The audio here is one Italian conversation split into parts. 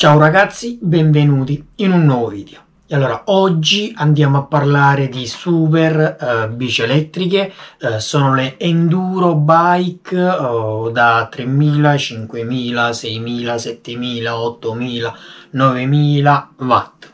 Ciao ragazzi, benvenuti in un nuovo video. E allora, oggi andiamo a parlare di super uh, bici elettriche, uh, sono le enduro bike uh, da 3000, 5000, 6000, 7000, 8000, 9000 watt.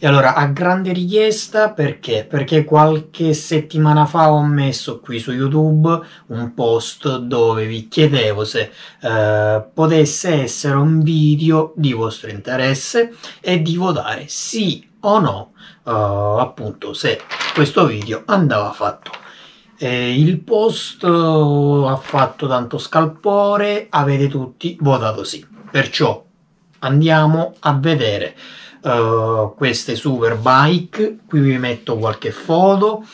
E allora, a grande richiesta perché? Perché qualche settimana fa ho messo qui su YouTube un post dove vi chiedevo se eh, potesse essere un video di vostro interesse e di votare sì o no, eh, appunto, se questo video andava fatto. Eh, il post ha fatto tanto scalpore, avete tutti votato sì. Perciò andiamo a vedere uh, queste super bike. Qui vi metto qualche foto.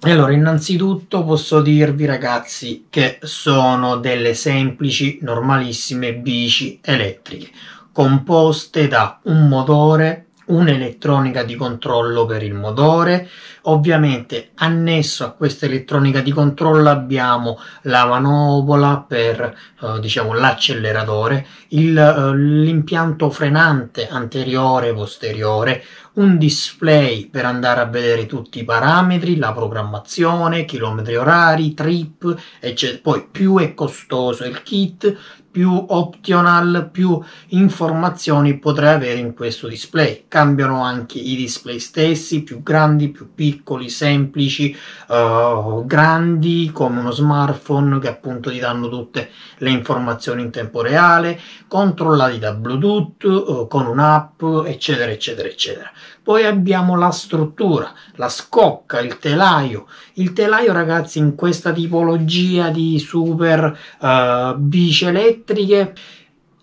E allora innanzitutto posso dirvi ragazzi che sono delle semplici normalissime bici elettriche composte da un motore un'elettronica di controllo per il motore ovviamente annesso a questa elettronica di controllo abbiamo la manopola per eh, diciamo l'acceleratore eh, l'impianto frenante anteriore e posteriore un display per andare a vedere tutti i parametri, la programmazione, chilometri orari, trip, eccetera. Poi più è costoso il kit, più optional, più informazioni potrai avere in questo display. Cambiano anche i display stessi, più grandi, più piccoli, semplici, uh, grandi come uno smartphone che appunto ti danno tutte le informazioni in tempo reale, controllati da Bluetooth, uh, con un'app, eccetera, eccetera, eccetera. Poi abbiamo la struttura, la scocca, il telaio. Il telaio, ragazzi, in questa tipologia di super uh, bici elettriche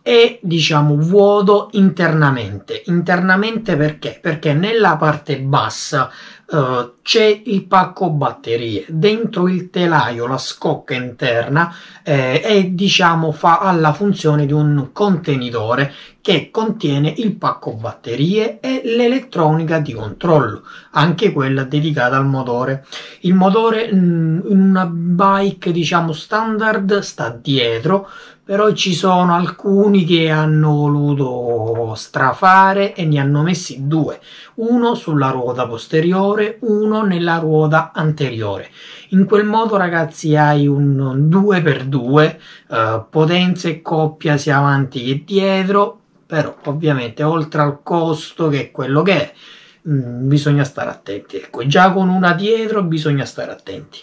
è diciamo vuoto internamente. Internamente perché? Perché nella parte bassa uh, c'è il pacco batterie, dentro il telaio la scocca interna eh, e diciamo fa alla funzione di un contenitore che contiene il pacco batterie e l'elettronica di controllo, anche quella dedicata al motore. Il motore mm, in una bike diciamo standard sta dietro però ci sono alcuni che hanno voluto strafare e ne hanno messi due, uno sulla ruota posteriore, uno nella ruota anteriore. In quel modo ragazzi hai un 2x2, eh, potenza e coppia sia avanti che dietro, però ovviamente oltre al costo che è quello che è, mh, mm, bisogna stare attenti. Ecco, già con una dietro bisogna stare attenti.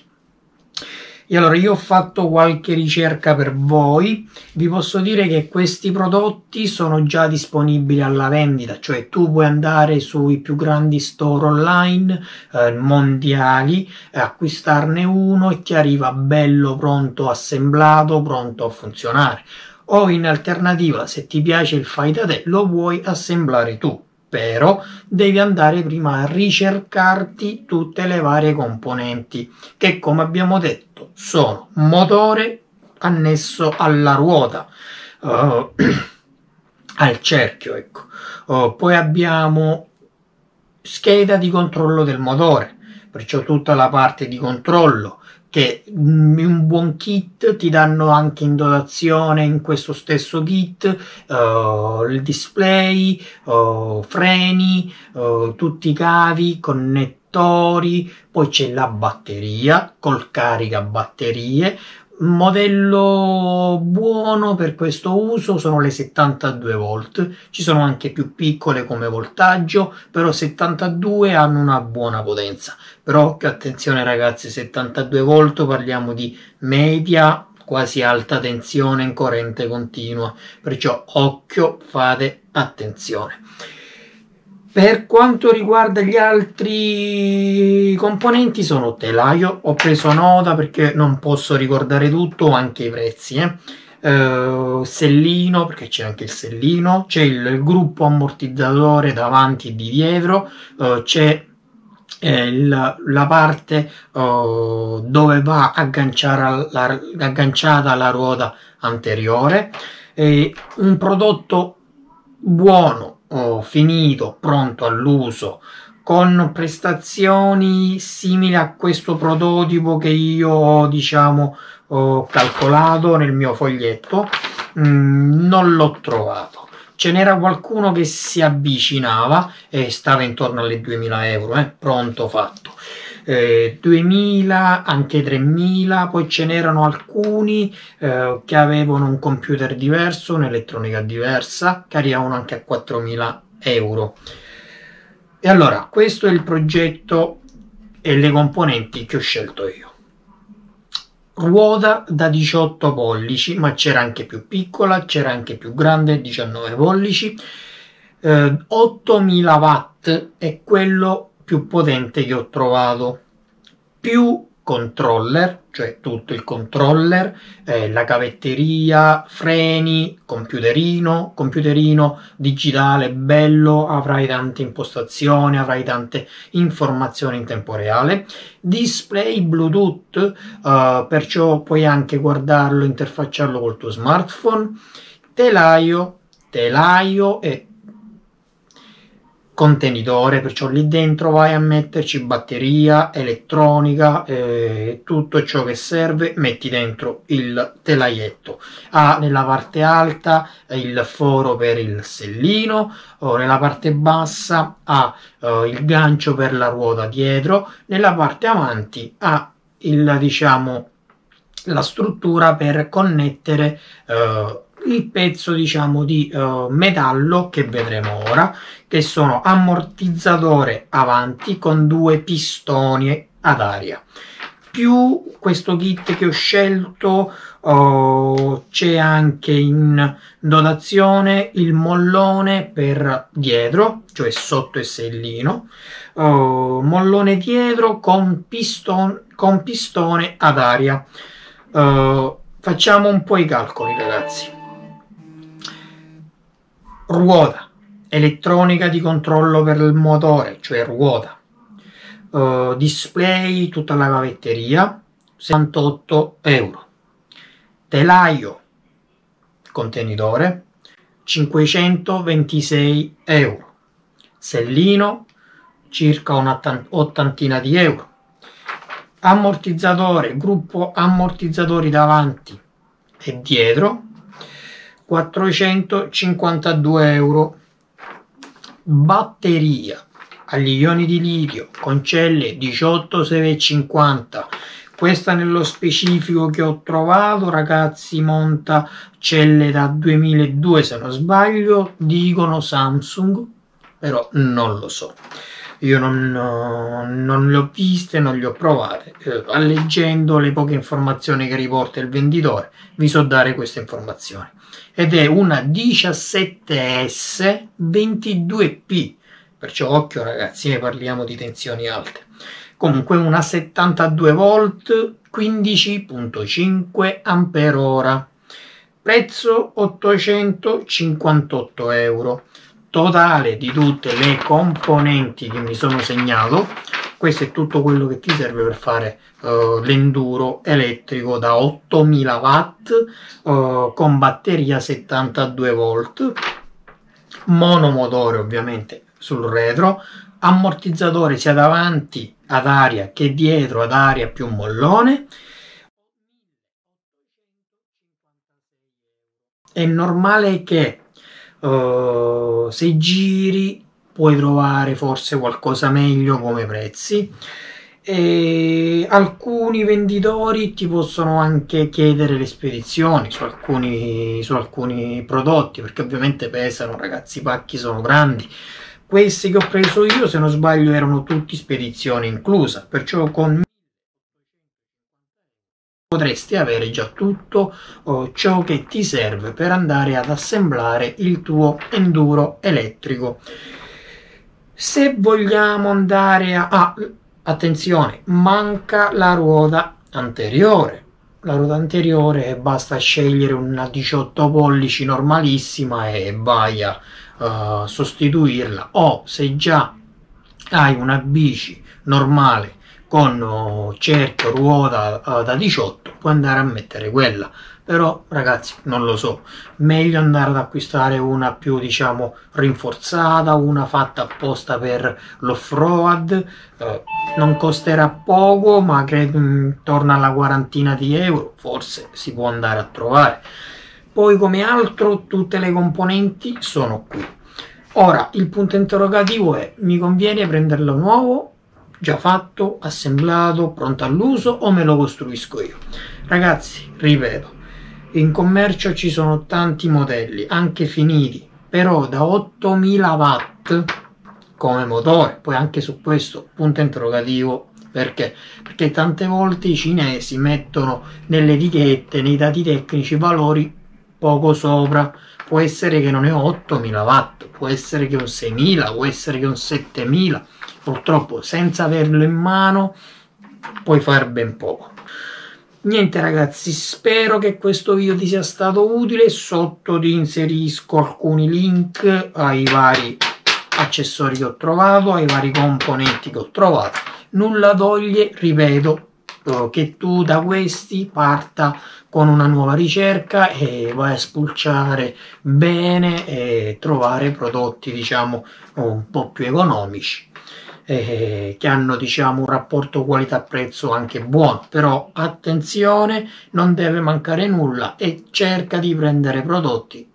E allora io ho fatto qualche ricerca per voi, vi posso dire che questi prodotti sono già disponibili alla vendita, cioè tu puoi andare sui più grandi store online eh, mondiali, acquistarne uno e ti arriva bello pronto assemblato, pronto a funzionare. O in alternativa, se ti piace il fai da te, lo vuoi assemblare tu però devi andare prima a ricercarti tutte le varie componenti che come abbiamo detto sono motore annesso alla ruota uh, al cerchio ecco. Uh, poi abbiamo scheda di controllo del motore perciò tutta la parte di controllo che un buon kit ti danno anche in dotazione in questo stesso kit uh, il display, uh, freni, uh, tutti i cavi, connettori, poi c'è la batteria col carica batterie, modello buono per questo uso sono le 72 volt. Ci sono anche più piccole come voltaggio però 72 hanno una buona potenza. Però attenzione ragazzi 72 volt parliamo di media quasi alta tensione in corrente continua. Perciò occhio fate attenzione per quanto riguarda gli altri componenti sono telaio, ho preso nota perché non posso ricordare tutto, anche i prezzi. Eh. Uh, sellino perché c'è anche il sellino c'è il, gruppo ammortizzatore davanti e di dietro uh, c'è eh, la, la, parte uh, dove va agganciata la, agganciata la ruota anteriore e un prodotto buono finito, pronto all'uso, con prestazioni simili a questo prototipo che io ho, diciamo, ho calcolato nel mio foglietto, mm, non l'ho trovato. ce n'era qualcuno che si avvicinava e stava intorno alle 2000 euro, eh? pronto fatto. Eh, 2000, anche 3000, poi ce n'erano alcuni eh, che avevano un computer diverso, un'elettronica diversa, che arrivavano anche a 4000 euro. E allora, questo è il progetto e le componenti che ho scelto io ruota da 18 pollici, ma c'era anche più piccola, c'era anche più grande, 19 pollici. Eh, 8000 watt è quello più potente che ho trovato, più controller, cioè tutto il controller, eh, la cavetteria, freni, computerino, computerino digitale, bello, avrai tante impostazioni, avrai tante informazioni in tempo reale, display Bluetooth, eh, perciò puoi anche guardarlo, interfacciarlo col tuo smartphone, telaio, telaio e contenitore, perciò lì dentro vai a metterci batteria, elettronica, eh, tutto ciò che serve, metti dentro il telaietto. Ha nella parte alta il foro per il sellino, o nella parte bassa ha eh, il gancio per la ruota dietro, nella parte avanti ha il diciamo la struttura per connettere eh, il pezzo diciamo di uh, metallo che vedremo ora che sono ammortizzatore avanti con due pistoni ad aria. Più questo kit che ho scelto uh, c'è anche in dotazione il mollone per dietro cioè sotto il sellino. Uh, mollone dietro con, piston, con pistone ad aria. Facciamo un po' i calcoli ragazzi ruota, elettronica di controllo per il motore, cioè ruota, uh, display, tutta la cavetteria, 68 euro, telaio, contenitore, 526 euro, sellino, circa un'ottantina di euro, ammortizzatore, gruppo ammortizzatori davanti e dietro, 452 euro. Batteria. Agli ioni di litio. Con celle 18650 questa nello specifico che ho trovato ragazzi monta celle da 2002 se non sbaglio dicono Samsung però non lo so io non, non le ho viste, non le ho provate. Eh, leggendo le poche informazioni che riporta il venditore, vi so dare queste informazioni. Ed è una 17S 22P, perciò occhio ragazzi, ne parliamo di tensioni alte. Comunque una 72 volt 15.5 ampere prezzo 858 euro totale di tutte le componenti che mi sono segnato. Questo è tutto quello che ti serve per fare uh, l'enduro elettrico da 8000 watt uh, con batteria 72 volt monomotore ovviamente sul retro ammortizzatore sia davanti ad aria che dietro ad aria più mollone è normale che uh, se giri puoi trovare forse qualcosa meglio come prezzi. E alcuni venditori ti possono anche chiedere le spedizioni su alcuni, su alcuni prodotti perché ovviamente pesano ragazzi i pacchi sono grandi. Questi che ho preso io se non sbaglio erano tutti spedizioni inclusa perciò con potresti avere già tutto oh, ciò che ti serve per andare ad assemblare il tuo enduro elettrico. Se vogliamo andare a... Ah, attenzione, manca la ruota anteriore. La ruota anteriore basta scegliere una 18 pollici normalissima e vai a uh, sostituirla o se già hai una bici normale con cerchio ruota uh, da 18 puoi andare a mettere quella. Però ragazzi non lo so. Meglio andare ad acquistare una più diciamo rinforzata una fatta apposta per l'off-road. Eh, non costerà poco ma credo intorno alla quarantina di euro forse si può andare a trovare. Poi come altro tutte le componenti sono qui. Ora il punto interrogativo è mi conviene prenderlo nuovo già fatto assemblato pronto all'uso o me lo costruisco io ragazzi ripeto in commercio ci sono tanti modelli anche finiti però da 8000 watt come motore poi anche su questo punto interrogativo perché? Perché tante volte i cinesi mettono nelle etichette, nei dati tecnici, valori poco sopra. Può essere che non è 8000 watt, può essere che è un 6000, può essere che è un 7000. Purtroppo senza averlo in mano puoi fare ben poco. Niente ragazzi, spero che questo video ti sia stato utile. Sotto ti inserisco alcuni link ai vari accessori che ho trovato, ai vari componenti che ho trovato nulla toglie, ripeto, che tu da questi parta con una nuova ricerca e vai a spulciare bene e trovare prodotti diciamo un po' più economici eh, che hanno diciamo un rapporto qualità prezzo anche buono però attenzione non deve mancare nulla e cerca di prendere prodotti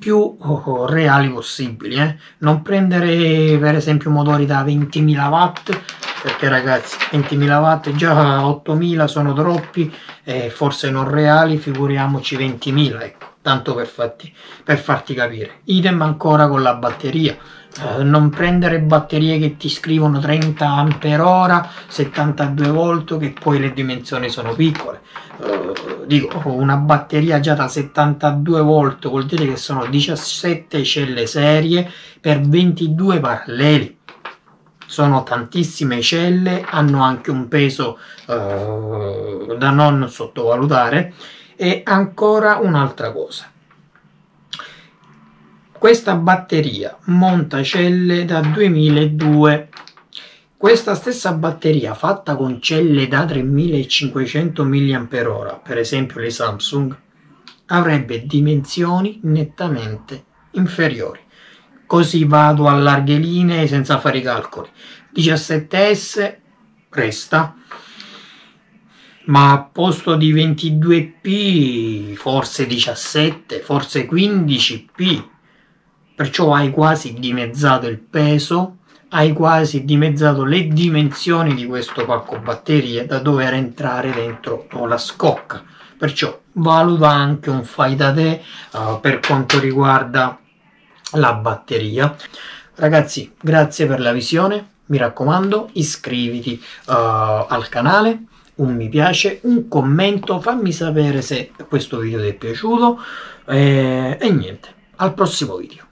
più oh, reali possibili. Eh? Non prendere per esempio motori da 20.000 watt perché ragazzi 20.000 watt già 8.000 sono troppi e forse non reali figuriamoci 20.000 ecco tanto per farti, per farti capire idem ancora con la batteria eh, non prendere batterie che ti scrivono 30 ampere ora 72 volt che poi le dimensioni sono piccole. Eh, dico una batteria già da 72 volt vuol dire che sono 17 celle serie per 22 paralleli. Sono tantissime celle hanno anche un peso eh, da non sottovalutare. E ancora un'altra cosa questa batteria monta celle da 2002 questa stessa batteria fatta con celle da 3500 mAh, per esempio le Samsung, avrebbe dimensioni nettamente inferiori. Così vado a larghe linee senza fare i calcoli. 17S resta, ma a posto di 22p, forse 17, forse 15p, perciò hai quasi dimezzato il peso hai quasi dimezzato le dimensioni di questo pacco batterie da dover entrare dentro la scocca. Perciò valuta anche un fai da te uh, per quanto riguarda la batteria. Ragazzi grazie per la visione mi raccomando iscriviti uh, al canale un mi piace un commento fammi sapere se questo video ti è piaciuto e, e niente al prossimo video